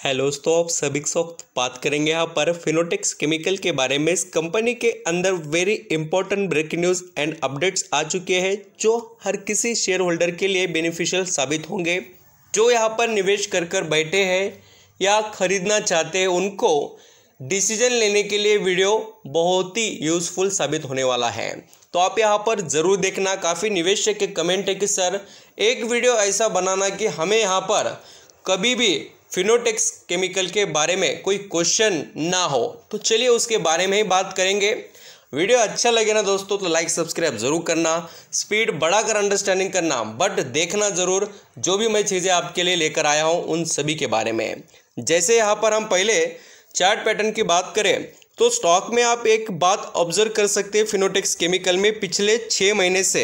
Hello दोस्तों आप सभी साथ बात करेंगे यहाँ पर फिनोटेक्स केमिकल के बारे में। इस कंपनी के अंदर very important breaking news and updates आ चुके हैं, जो हर किसी शेयर होल्डर के लिए बेनिफिशियल साबित होंगे। जो यहाँ पर निवेश कर कर बैठे हैं या खरीदना चाहते हैं, उनको डिसीज़न लेने के लिए वीडियो बहुत ही यूज़फुल साबित होने वाला है। तो आप यहाँ पर ज़रूर देखना, काफ़ी निवेशक के कमेंट है कि, सर, एक वीडियो ऐसा बनाना कि हमें यहाँ पर कभी भी फिनोटेक्स केमिकल के बारे में कोई क्वेश्चन ना हो। तो चलिए उसके बारे में ही बात करेंगे। वीडियो अच्छा लगे ना दोस्तों तो लाइक सब्सक्राइब ज़रूर करना। स्पीड बढ़ाकर अंडरस्टैंडिंग करना बट देखना ज़रूर जो भी मैं चीज़ें आपके लिए लेकर आया हूँ, उन सभी के बारे में। जैसे यहाँ पर हम पहले चार्ट पैटर्न की बात करें तो स्टॉक में आप एक बात ऑब्ज़र्व कर सकते हैं फिनोटेक्स केमिकल में पिछले छः महीने से।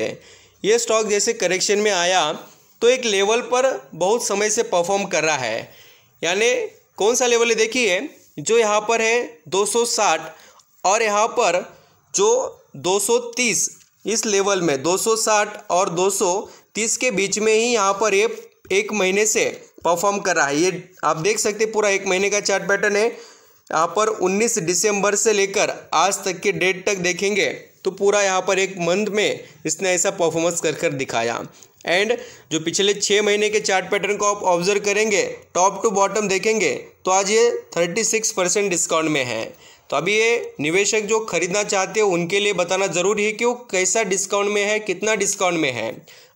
ये स्टॉक जैसे करेक्शन में आया तो एक लेवल पर बहुत समय से परफॉर्म कर रहा है। यानी कौन सा लेवल है? देखिए, जो यहाँ पर है 260 और यहाँ पर जो 230 इस लेवल में 260 और 230 के बीच में ही यहाँ पर ये एक महीने से परफॉर्म कर रहा है। ये आप देख सकते पूरा एक महीने का चार्ट पैटर्न है। यहाँ पर 19 दिसंबर से लेकर आज तक के डेट तक देखेंगे तो पूरा यहाँ पर एक मंथ में इसने ऐसा परफॉर्मेंस कर कर दिखाया। एंड जो पिछले छः महीने के चार्ट पैटर्न को आप ऑब्ज़र्व करेंगे टॉप टू बॉटम देखेंगे तो आज ये थर्टी सिक्स परसेंट डिस्काउंट में है। तो अभी ये निवेशक जो खरीदना चाहते हो, उनके लिए बताना ज़रूरी है कि वो कैसा डिस्काउंट में है, कितना डिस्काउंट में है।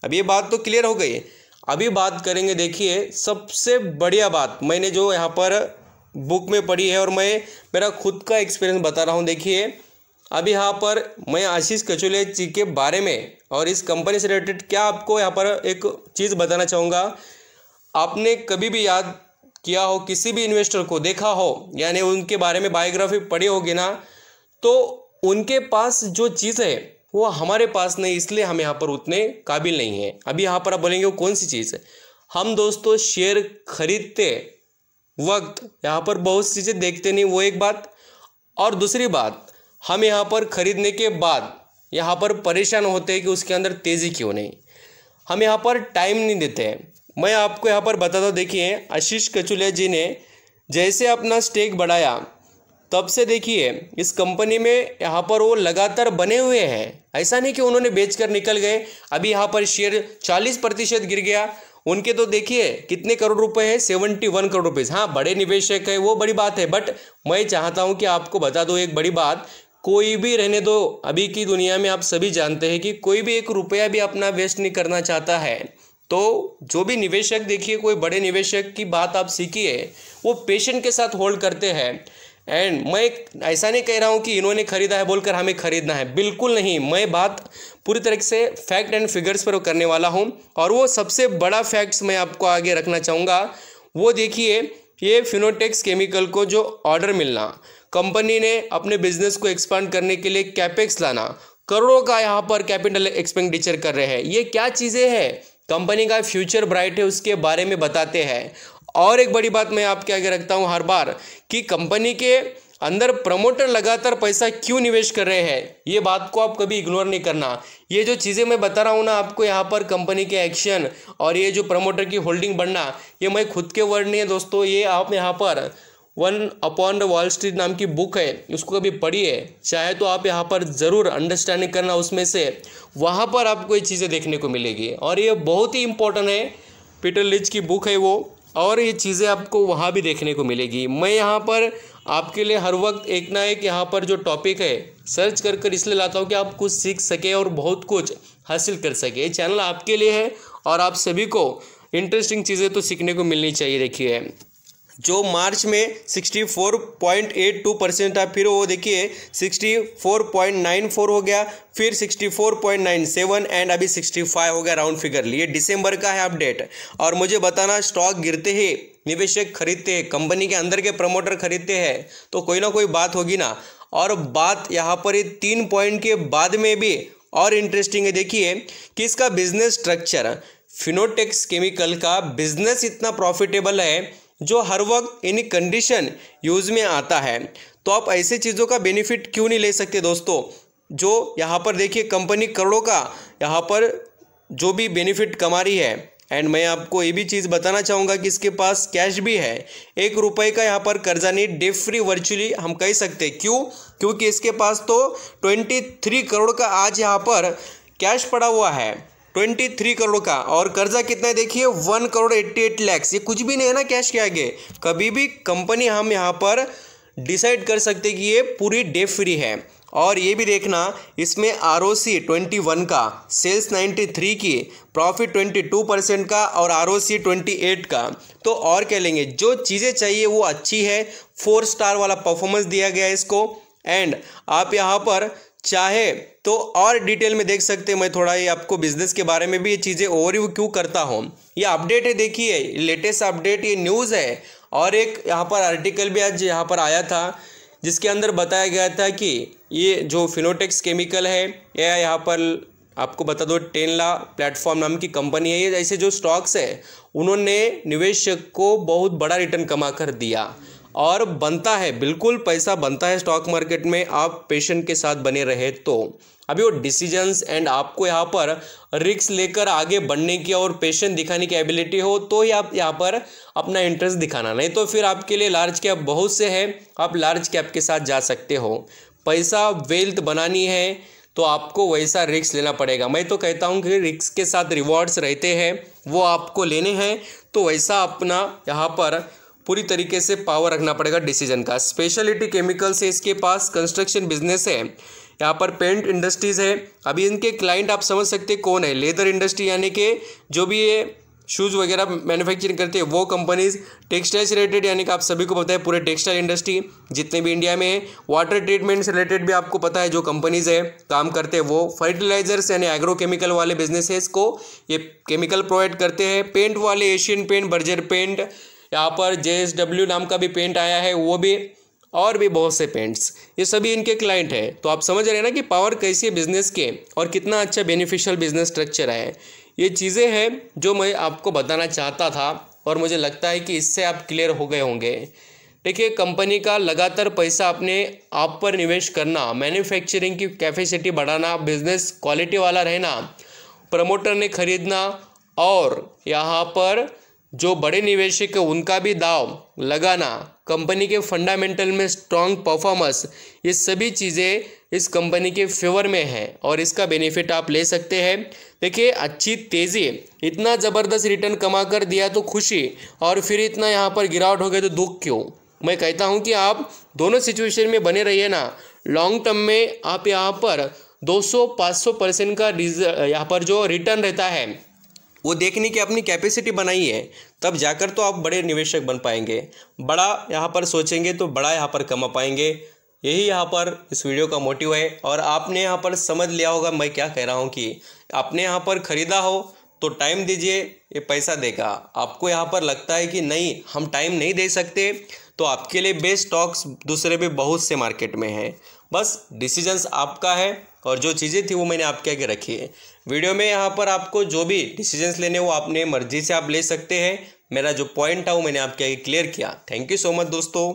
अब ये बात तो क्लियर हो गई। अभी बात करेंगे, देखिए, सबसे बढ़िया बात, मैंने जो यहाँ पर बुक में पढ़ी है और मैं, मेरा खुद का एक्सपीरियंस बता रहा हूँ, देखिए अभी यहाँ पर मैं आशीष कचोलिया जी के बारे में और इस कंपनी से रिलेटेड क्या आपको यहाँ पर एक चीज़ बताना चाहूँगा? आपने कभी भी याद किया हो, किसी भी इन्वेस्टर को देखा हो, यानी उनके बारे में बायोग्राफी पढ़ी होगी ना तो उनके पास जो चीज़ है, वो हमारे पास नहीं, इसलिए हम यहाँ पर उतने काबिल नहीं हैं। अभी यहाँ पर आप बोलेंगे, वो कौन सी चीज़ है? हम दोस्तों शेयर खरीदते वक्त यहाँ पर बहुत सी चीज़ें देखते नहीं, वो एक बात। और दूसरी बात हम यहाँ पर ख़रीदने के बाद यहाँ पर परेशान होते हैं कि उसके अंदर तेज़ी क्यों नहीं। हम यहाँ पर टाइम नहीं देते मैं आपको यहाँ पर बताता देखिए, आशीष कचुलिया जी ने जैसे अपना स्टेक बढ़ाया, तब से देखिए, इस कंपनी में यहाँ पर वो लगातार बने हुए हैं। ऐसा नहीं कि उन्होंने बेचकर निकल गए, अभी यहाँ पर शेयर चालीस प्रतिशत गिर गया। उनके तो देखिए, कितने करोड़ रुपए हैं सेवेंटी वन करोड़ रुपीज़ हाँ बड़े निवेशक है, वो बड़ी बात है, बट मैं चाहता हूँ कि आपको बता दो एक बड़ी बात कोई भी रहने दो, अभी की दुनिया में आप सभी जानते हैं कि कोई भी एक रुपया भी अपना वेस्ट नहीं करना चाहता है। तो जो भी निवेशक देखिए, कोई बड़े निवेशक की बात आप सीखिए, वो पेशेंट के साथ होल्ड करते हैं। एंड मैं ऐसा नहीं कह रहा हूँ कि इन्होंने खरीदा है बोलकर हमें खरीदना है। बिल्कुल नहीं, मैं बात पूरी तरीके से फैक्ट एंड फिगर्स पर करने वाला हूँ। और वो सबसे बड़ा फैक्ट्स मैं आपको आगे रखना चाहूँगा। वो देखिए ये फिनोटेक्स केमिकल को जो ऑर्डर मिलना कंपनी ने अपने बिज़नेस को एक्सपांड करने के लिए कैपेक्स लाना, करोड़ों का यहाँ पर कैपिटल एक्सपेंडिचर कर रहे हैं। ये क्या चीज़ें हैं? कंपनी का फ्यूचर ब्राइट है, उसके बारे में बताते हैं। और एक बड़ी बात मैं आपके आगे रखता हूँ हर बार कि कंपनी के अंदर प्रमोटर लगातार पैसा क्यों निवेश कर रहे हैं? ये बात को आप कभी इग्नोर नहीं करना। ये जो चीज़ें मैं बता रहा हूँ ना, आपको यहाँ पर कंपनी के एक्शन और ये जो प्रमोटर की होल्डिंग बढ़ना, ये मैं खुद के वर्ड नहीं है दोस्तों, ये आप यहाँ पर one upon the Wall Street नाम की बुक है, उसको कभी पढ़िए। चाहे तो आप यहाँ पर ज़रूर अंडरस्टैंडिंग करना उसमें से। वहाँ पर आपको ये चीज़ें देखने को मिलेगी। और ये बहुत ही इंपॉर्टेंट है पीटर लिच की बुक है वो, और ये चीज़ें आपको वहाँ भी देखने को मिलेगी। मैं यहाँ पर आपके लिए हर वक्त एक ना एक यहाँ पर जो टॉपिक है सर्च कर कर इसलिए लाता हूँ कि आप कुछ सीख सके और बहुत कुछ हासिल कर सके। चैनल आपके लिए है और आप सभी को इंटरेस्टिंग चीज़ें तो सीखने को मिलनी चाहिए, देखिए। जो मार्च में 64.82 परसेंट था, फिर वो देखिए 64.94 हो गया, फिर 64.97 एंड अभी 65 हो गया राउंड फिगर लिए। दिसंबर का है अपडेट और मुझे बताना स्टॉक गिरते ही निवेशक खरीदते हैं कंपनी के अंदर के प्रमोटर खरीदते हैं तो कोई ना कोई बात होगी ना। और बात यहाँ पर तीन पॉइंट के बाद में भी और इंटरेस्टिंग है, देखिए कि इसका बिज़नेस स्ट्रक्चर फिनोटेक्स केमिकल का बिज़नेस इतना प्रॉफिटेबल है जो हर वक्त एनी कंडीशन यूज़ में आता है। तो आप ऐसे चीज़ों का बेनिफिट क्यों नहीं ले सकते दोस्तों? जो यहाँ पर देखिए कंपनी करोड़ों का यहाँ पर जो भी बेनिफिट कमा रही है। एंड मैं आपको ये भी चीज़ बताना चाहूँगा कि इसके पास कैश भी है। एक रुपए का यहाँ पर कर्जा नहीं डे फ्री वर्चुअली हम कह सकते हैं। क्यों? क्योंकि इसके पास तो ट्वेंटी थ्री करोड़ का आज यहाँ पर कैश पड़ा हुआ है। ट्वेंटी थ्री करोड़ का। और कर्जा कितना है देखिए, one crore eighty eight lakhs. ये कुछ भी नहीं है ना कैश के आगे। कभी भी कंपनी हम यहाँ पर डिसाइड कर सकते कि ये पूरी डे फ्री है। और ये भी देखना, इसमें R O C twenty one का सेल्स नाइन्टी थ्री की प्रॉफिट ट्वेंटी टू परसेंट का और R O C twenty eight का। तो और कह लेंगे? जो चीज़ें चाहिए वो अच्छी है। फोर स्टार वाला परफॉर्मेंस दिया गया है इसको। एंड आप यहाँ पर चाहे तो और डिटेल में देख सकते हैं। मैं थोड़ा ये आपको बिज़नेस के बारे में भी ये चीज़ें ओवरव्यू क्यों करता हूँ। ये अपडेट है, देखिए लेटेस्ट अपडेट ये न्यूज़ है। और एक यहाँ पर आर्टिकल भी आज यहाँ पर आया था, जिसके अंदर बताया गया था कि ये जो फिनोटेक्स केमिकल है, या यहाँ पर आपको बता दो टेनला प्लेटफॉर्म नाम की कंपनी है। ये ऐसे जो स्टॉक्स है, उन्होंने निवेशक को बहुत बड़ा रिटर्न कमा कर दिया। और बनता है, बिल्कुल पैसा बनता है स्टॉक मार्केट में, आप पेशेंट के साथ बने रहे तो। अभी वो डिसीजंस एंड आपको यहाँ पर रिक्स लेकर आगे बढ़ने की और पेशेंट दिखाने की एबिलिटी हो तो ही आप यहाँ पर अपना इंटरेस्ट दिखाना। नहीं तो फिर आपके लिए लार्ज कैप बहुत से हैं, आप लार्ज कैप के साथ जा सकते हो। पैसा वेल्थ बनानी है तो आपको वैसा रिक्स लेना पड़ेगा। मैं तो कहता हूँ कि रिक्स के साथ रिवॉर्ड्स रहते हैं, वो आपको लेने हैं तो वैसा अपना यहाँ पर पूरी तरीके से पावर रखना पड़ेगा डिसीज़न का। स्पेशलिटी केमिकल से इसके पास कंस्ट्रक्शन बिज़नेस है। यहाँ पर पेंट इंडस्ट्रीज़ है। अभी इनके क्लाइंट आप समझ सकते हैं कौन है। लेदर इंडस्ट्री यानी कि जो भी ये शूज़ वगैरह मैन्युफैक्चरिंग करते हैं, वो कंपनीज़ टेक्सटाइल से रिलेटेड यानी कि आप सभी को पता है पूरे टेक्सटाइल इंडस्ट्री जितने भी इंडिया में है वाटर ट्रीटमेंट से रिलेटेड भी आपको पता है जो कंपनीज़ है, काम करते हैं, वो फर्टिलाइजर्स यानी एग्रो केमिकल वाले बिजनेसेस को ये केमिकल प्रोवाइड करते हैं। पेंट वाले एशियन पेंट बर्जर पेंट यहाँ पर JSW नाम का भी पेंट आया है, वो भी, और भी बहुत से पेंट्स ये सभी इनके क्लाइंट हैं। तो आप समझ रहे हैं ना कि पावर कैसी बिज़नेस के, और कितना अच्छा बेनिफिशियल बिज़नेस स्ट्रक्चर है। ये चीज़ें हैं जो मैं आपको बताना चाहता था, और मुझे लगता है कि इससे आप क्लियर हो गए होंगे। देखिए कंपनी का लगातार पैसा अपने आप पर निवेश करना मैन्युफैक्चरिंग की कैपेसिटी बढ़ाना बिज़नेस क्वालिटी वाला रहना प्रमोटर ने खरीदना, और यहाँ पर जो बड़े निवेशक है उनका भी दाव, लगाना, कंपनी के फंडामेंटल में स्ट्रॉन्ग परफॉर्मेंस ये सभी चीज़ें इस कंपनी के फेवर में है और इसका बेनिफिट आप ले सकते हैं। देखिए, अच्छी, तेज़ी, इतना ज़बरदस्त रिटर्न कमा कर दिया तो खुशी, और फिर इतना यहाँ पर गिरावट हो गया तो दुख क्यों? मैं कहता हूँ कि आप दोनों सिचुएशन में बने रहिए ना। लॉन्ग टर्म में आप यहाँ पर 200-500 परसेंट का यहाँ पर जो रिटर्न रहता है वो देखने की अपनी कैपेसिटी बनाई है, तब जाकर तो आप बड़े निवेशक बन पाएँगे। बड़ा यहाँ पर सोचेंगे तो बड़ा यहाँ पर कमा पाएँगे। यही यहाँ पर इस वीडियो का मोटिव है और आपने यहाँ पर समझ लिया होगा मैं क्या कह रहा हूँ कि आपने यहाँ पर ख़रीदा हो तो टाइम दीजिए, ये पैसा देगा। आपको यहाँ पर लगता है कि नहीं, हम टाइम नहीं दे सकते तो आपके लिए बेस्ट स्टॉक्स दूसरे भी बहुत से मार्केट में हैं। बस डिसीजंस आपका है और जो चीज़ें थी वो मैंने आपके आगे रखी है। वीडियो में यहाँ पर आपको जो भी डिसीजंस लेने वो अपने मर्ज़ी से आप ले सकते हैं। मेरा जो पॉइंट था वो मैंने आपके आगे क्लियर किया। थैंक यू सो मच दोस्तों।